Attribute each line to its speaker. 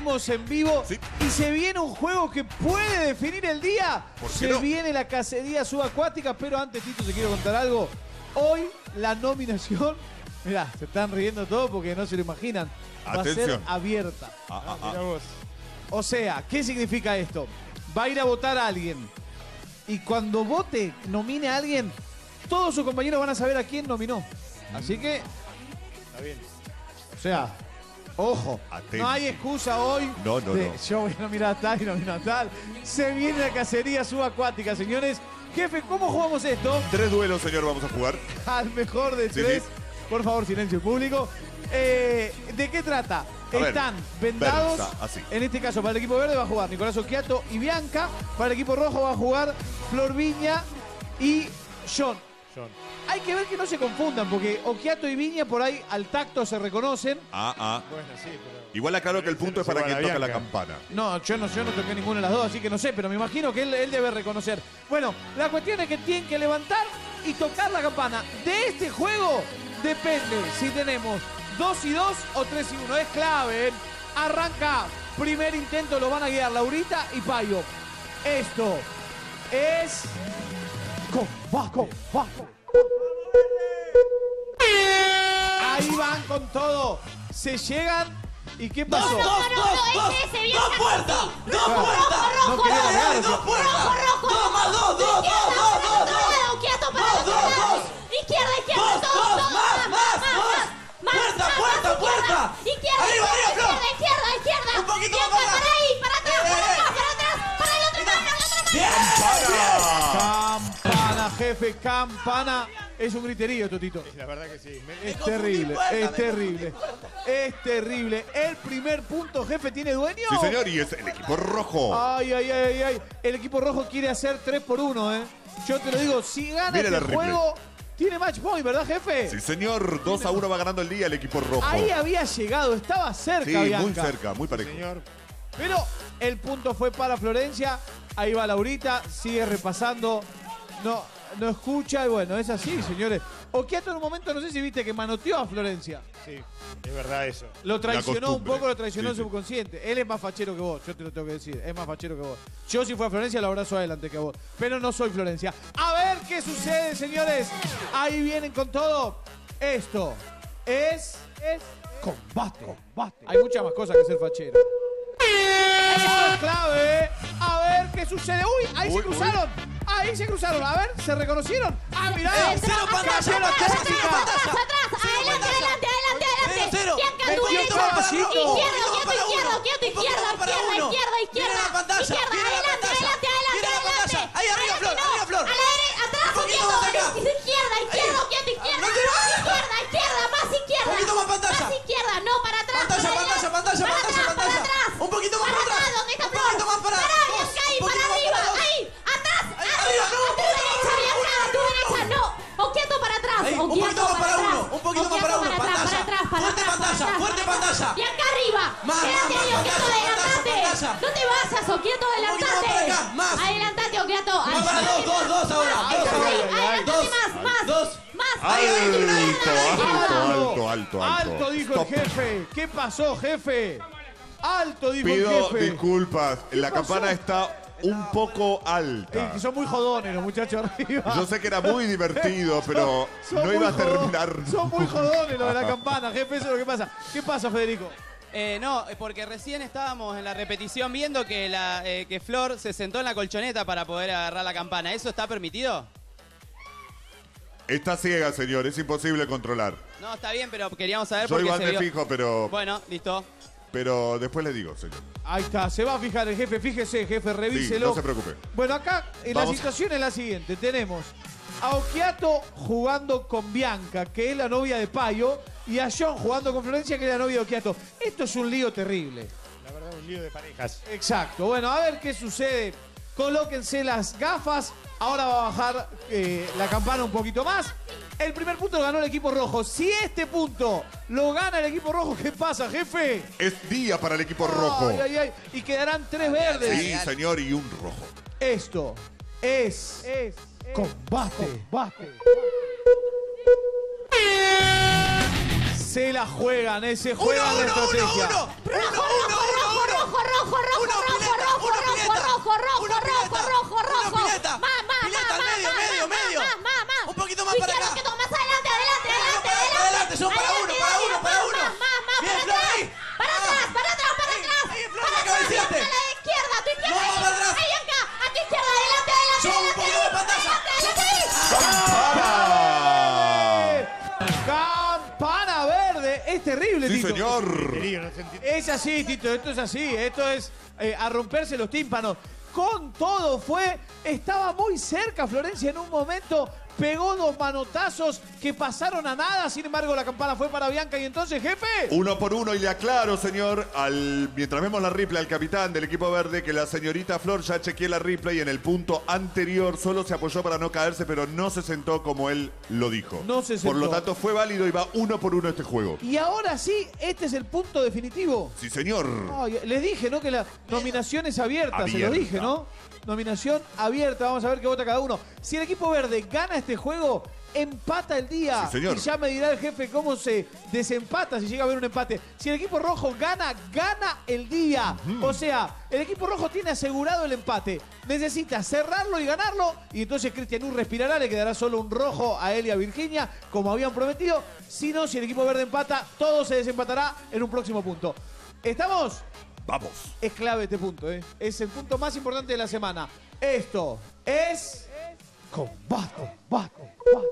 Speaker 1: Seguimos en vivo
Speaker 2: Sí.
Speaker 1: y se viene un juego que puede definir el día.
Speaker 2: ¿Por qué
Speaker 1: Se
Speaker 2: no?
Speaker 1: viene la cacería subacuática, pero antes, Tito, te quiero contar algo. Hoy la nominación, mirá, se están riendo todos porque no se lo imaginan, va a ser
Speaker 2: Atención.
Speaker 1: abierta.
Speaker 2: Ah, ah, ah.
Speaker 3: Vos.
Speaker 1: O sea, ¿qué significa esto? Va a ir a votar a alguien. Y cuando vote, nomine a alguien, todos sus compañeros van a saber a quién nominó. Así que,
Speaker 3: Está bien.
Speaker 1: o sea, ojo,
Speaker 2: Atento.
Speaker 1: no hay excusa hoy.
Speaker 2: No, no,
Speaker 1: de,
Speaker 2: no.
Speaker 1: Yo voy a nominar a tal y nomino a tal. Se viene la cacería subacuática, señores. Jefe, ¿cómo jugamos esto?
Speaker 2: Tres duelos, señor, vamos a jugar.
Speaker 1: Al mejor de
Speaker 2: Sí,
Speaker 1: tres.
Speaker 2: sí.
Speaker 1: Por favor, silencio público. Eh, ¿De qué trata?
Speaker 2: A ver,
Speaker 1: Están vendados.
Speaker 2: Así.
Speaker 1: En este caso, para el equipo verde va a jugar Nicolás Oquiato y Bianca. Para el equipo rojo va a jugar Flor Viña y John. Hay que ver que no se confundan, porque Oquiato y Viña por ahí al tacto se reconocen.
Speaker 2: Ah, ah.
Speaker 3: Bueno, sí, pero.
Speaker 2: Igual aclaro que el punto es para quien toca la campana.
Speaker 1: No, yo no, yo no toqué ninguna de las dos, así que no sé, pero me imagino que él, él debe reconocer. Bueno, la cuestión es que tienen que levantar y tocar la campana. De este juego depende si tenemos 2 y 2 o 3 y 1. Es clave. ¿eh? Arranca. Primer intento lo van a guiar Laurita y Payo. Esto es combate. combate. Ahí van con todo. Se llegan. ¿Y qué pasó?
Speaker 4: ¡Dos puertas! ¡Dos puertas!
Speaker 1: Largar,
Speaker 4: ¡Dale,
Speaker 1: o sea.
Speaker 4: dos puertas! ¡Dos más
Speaker 1: jefe, campana. Es un griterío, Totito.
Speaker 3: La verdad que sí. Me-
Speaker 1: Es
Speaker 4: confundí
Speaker 1: terrible,
Speaker 4: puerta,
Speaker 1: es
Speaker 4: me
Speaker 1: terrible. Es terrible. El primer punto, jefe, ¿tiene dueño?
Speaker 2: Sí, señor, y es el equipo rojo.
Speaker 1: Ay, ay, ay, ay. El equipo rojo quiere hacer 3 por 1, ¿eh? Yo te lo digo, si gana
Speaker 2: Mire la
Speaker 1: este
Speaker 2: replay.
Speaker 1: juego, tiene match point, ¿verdad, jefe?
Speaker 2: Sí, señor, 2 a 1 va ganando el día el equipo rojo.
Speaker 1: Ahí había llegado, estaba cerca,
Speaker 2: Sí, muy cerca, muy parejo.
Speaker 3: Señor.
Speaker 1: Pero el punto fue para Florencia. Ahí va Laurita, sigue repasando. No, no escucha y bueno, es así, señores. Oquiato en un momento, no sé si viste que manoteó a Florencia.
Speaker 3: Sí, es verdad eso.
Speaker 1: Lo traicionó un poco, lo traicionó
Speaker 2: Sí, sí.
Speaker 1: subconsciente. Él es más fachero que vos, yo te lo tengo que decir. Es más fachero que vos. Yo si fue a Florencia lo abrazo adelante que vos. Pero no soy Florencia. A ver qué sucede, señores. Ahí vienen con todo. Esto es, es combate. combate. Hay muchas más cosas que ser fachero. Esto es clave. ¿eh? A ver qué sucede. Uy, ahí
Speaker 2: Uy,
Speaker 1: se cruzaron. Ahí se cruzaron. A ver, se reconocieron. Ah, mirá.
Speaker 4: Cero pantalla,
Speaker 1: Cero
Speaker 4: pantalla, para un poquito más
Speaker 5: para atrás.
Speaker 4: uno, un poquito más para uno.
Speaker 5: atrás,
Speaker 4: Pantalla.
Speaker 5: para atrás, para
Speaker 4: Fuerte pantalla,
Speaker 5: para
Speaker 4: fuerte pantalla.
Speaker 5: Bianca arriba.
Speaker 4: Más,
Speaker 5: Quédate
Speaker 4: más,
Speaker 5: ahí,
Speaker 4: más,
Speaker 5: Oquieto, adelantate. No te vayas, Oquieto, adelantate.
Speaker 4: para acá, más.
Speaker 5: Adelantate, Oquieto.
Speaker 4: Más para dos, dos, dos ahora.
Speaker 5: Más,
Speaker 4: Dos ahora. Dos,
Speaker 5: más, más.
Speaker 4: dos.
Speaker 2: Alto, alto, alto, alto.
Speaker 1: Alto dijo
Speaker 2: Stop.
Speaker 1: el jefe. ¿Qué pasó, jefe? Alto dijo
Speaker 2: Pido
Speaker 1: el jefe.
Speaker 2: disculpas. La
Speaker 1: pasó?
Speaker 2: campana está un poco alta.
Speaker 1: Eh, que son muy jodones los muchachos arriba.
Speaker 2: Yo sé que era muy divertido, pero
Speaker 1: Son
Speaker 2: no iba a terminar.
Speaker 1: Son muy jodones los de la campana, jefe, eso es lo que pasa. ¿Qué pasa, Federico?
Speaker 6: Eh, no, eh, porque recién estábamos en la repetición viendo que, la, eh, que Flor se sentó en la colchoneta para poder agarrar la campana. ¿Eso está permitido?
Speaker 2: Está ciega, señor. Es imposible controlar.
Speaker 6: No, está bien, pero queríamos saber
Speaker 2: Yo
Speaker 6: por qué
Speaker 2: igual
Speaker 6: se
Speaker 2: me
Speaker 6: vio-
Speaker 2: fijo, pero,
Speaker 6: Bueno, listo.
Speaker 2: Pero después le digo, señor.
Speaker 1: Ahí está, se va a fijar el jefe, fíjese, jefe, revíselo.
Speaker 2: no se preocupe.
Speaker 1: Bueno, acá eh, la
Speaker 2: Vamos.
Speaker 1: situación es la siguiente. Tenemos a Okiato jugando con Bianca, que es la novia de Payo, y a John jugando con Florencia, que es la novia de Okiato. Esto es un lío terrible.
Speaker 3: La verdad, un lío de parejas.
Speaker 1: Exacto. Bueno, a ver qué sucede. Colóquense las gafas. Ahora va a bajar eh, la campana un poquito más. El primer punto lo ganó el equipo rojo. Si este punto lo gana el equipo rojo, ¿qué pasa, jefe?
Speaker 2: Es día para el equipo rojo.
Speaker 1: Ay, ay, ay. Y quedarán tres verdes.
Speaker 2: Sí, señor, y un rojo.
Speaker 1: Esto es, es combate. combate. Se la juegan, eh, se
Speaker 4: Uno,
Speaker 1: juegan la
Speaker 4: uno, uno,
Speaker 1: estrategia.
Speaker 4: uno. Uno, uno, uno, uno.
Speaker 2: Sí,
Speaker 1: Tito.
Speaker 2: señor.
Speaker 1: Es así, Tito, esto es así, esto es eh, a romperse los tímpanos. Con todo fue, estaba muy cerca Florencia en un momento, pegó dos manotazos que pasaron a nada, sin embargo la campana fue para Bianca y entonces, jefe,
Speaker 2: Uno por uno y le aclaro, señor, al, mientras vemos la replay al capitán del equipo verde, que la señorita Flor ya chequeé la replay en el punto anterior, solo se apoyó para no caerse, pero no se sentó como él lo dijo.
Speaker 1: No se
Speaker 2: Por lo
Speaker 1: sentó.
Speaker 2: tanto, fue válido y va uno por uno este juego.
Speaker 1: y ahora sí, este es el punto definitivo.
Speaker 2: Sí, señor.
Speaker 1: Ay, les dije, ¿no? Que la nominación es abierta, se lo
Speaker 2: Abierta.
Speaker 1: dije, ¿no? Nominación abierta, vamos a ver qué vota cada uno. Si el equipo verde gana este juego, empata el día.
Speaker 2: Sí, señor.
Speaker 1: Y ya me dirá el jefe cómo se desempata si llega a haber un empate. Si el equipo rojo gana, gana el día. O sea, el equipo rojo tiene asegurado el empate. Necesita cerrarlo y ganarlo. Y entonces Cristian U respirará, le quedará solo un rojo a él y a Virginia, como habían prometido. Si no, si el equipo verde empata, todo se desempatará en un próximo punto. ¿Estamos?
Speaker 2: Vamos.
Speaker 1: Es clave este punto, ¿eh? Es el punto más importante de la semana. Esto es. Combate, combate, combate.